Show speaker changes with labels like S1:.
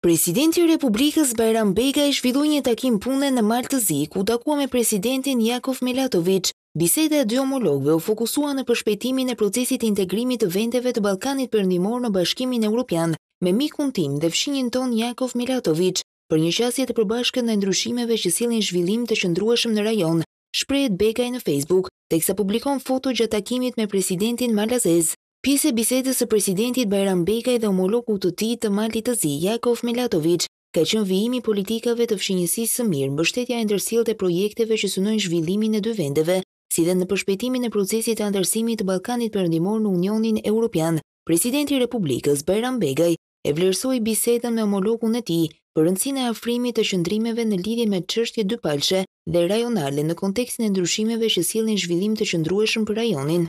S1: Presidenti i Republikës Bajram Begaj zhvilloi një takim pune në Mal të Zi, ku u takua me presidentin Jakov Milatoviç. Biseda e dy homologëve u fokusua në përshpejtimin e procesit të integrimit të vendeve të Ballkanit Perëndimor në Bashkimin Evropian me mikun tim dhe fqinjin tonë Jakov Milatoviç për një qasje të përbashkët ndaj ndryshimeve që sjellin zhvillim të qëndrueshëm në rajon, shprehet Begaj në Facebook, teksa publikon foto gjatë takimit me presidentin malazez. Pjesë e bisedës së presidentit Bajram Begaj dhe homologut të tij të Malit të Zi, Jakov Milatoviç, ka qenë vijimi i politikave të fqinjësisë së mirë, mbështetja e ndërsjelltë e projekteve që synojnë zhvillimin e dy vendeve, si dhe në përshpejtimin e procesit të anëtarësimit të Ballkanit Perëndimor në Unionin Europian. Presidenti i Republikës, Bajram Begaj, e vlerësoi bisedën me homologun e tij për rëndësinë e afrimit të qëndrimeve në lidhje me çështje dypalëshe dhe rajonale në kontekstin e ndryshimeve që sjellin zhvillim të qëndrueshëm për rajonin.